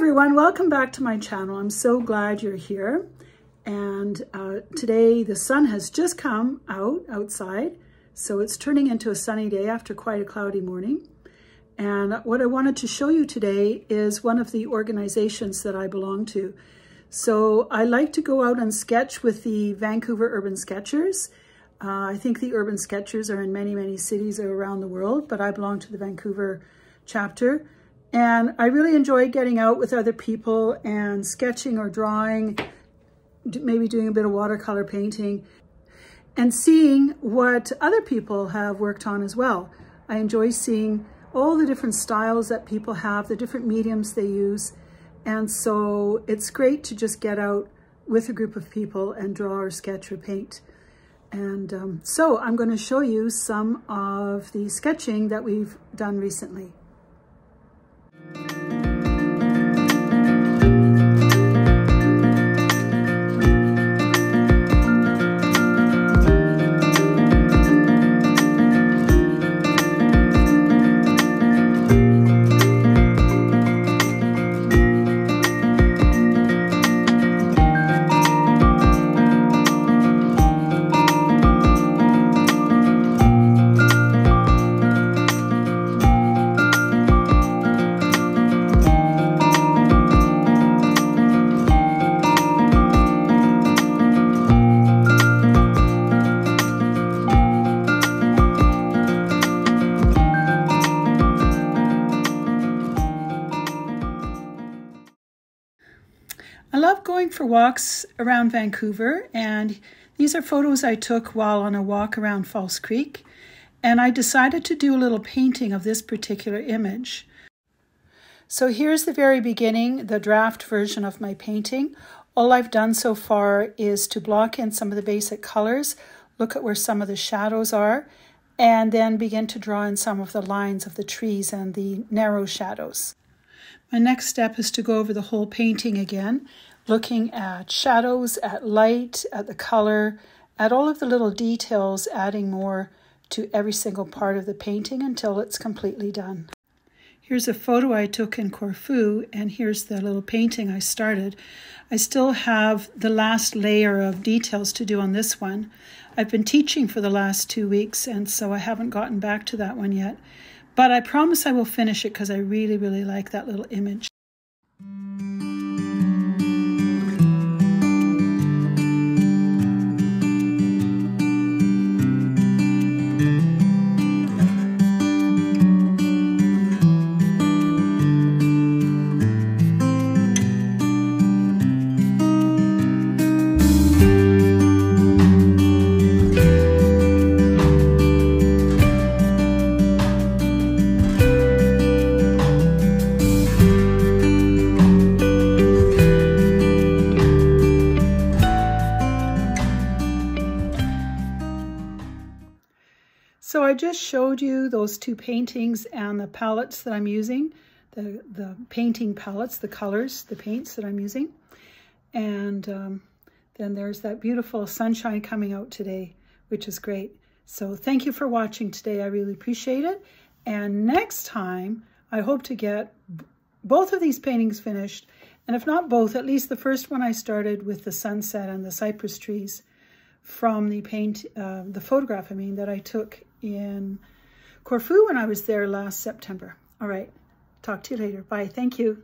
welcome back to my channel. I'm so glad you're here. And uh, today the sun has just come out outside. So it's turning into a sunny day after quite a cloudy morning. And what I wanted to show you today is one of the organizations that I belong to. So I like to go out and sketch with the Vancouver Urban Sketchers. Uh, I think the Urban Sketchers are in many, many cities around the world, but I belong to the Vancouver chapter. And I really enjoy getting out with other people and sketching or drawing, maybe doing a bit of watercolor painting and seeing what other people have worked on as well. I enjoy seeing all the different styles that people have, the different mediums they use. And so it's great to just get out with a group of people and draw or sketch or paint. And um, so I'm going to show you some of the sketching that we've done recently. I love going for walks around Vancouver, and these are photos I took while on a walk around False Creek. And I decided to do a little painting of this particular image. So here's the very beginning, the draft version of my painting. All I've done so far is to block in some of the basic colors, look at where some of the shadows are, and then begin to draw in some of the lines of the trees and the narrow shadows. My next step is to go over the whole painting again looking at shadows, at light, at the color, at all of the little details, adding more to every single part of the painting until it's completely done. Here's a photo I took in Corfu, and here's the little painting I started. I still have the last layer of details to do on this one. I've been teaching for the last two weeks, and so I haven't gotten back to that one yet. But I promise I will finish it because I really, really like that little image. Just showed you those two paintings and the palettes that I'm using, the, the painting palettes, the colors, the paints that I'm using. And um, then there's that beautiful sunshine coming out today, which is great. So thank you for watching today. I really appreciate it. And next time, I hope to get both of these paintings finished. And if not both, at least the first one I started with the sunset and the cypress trees from the paint, uh, the photograph, I mean, that I took in Corfu when I was there last September. All right, talk to you later. Bye, thank you.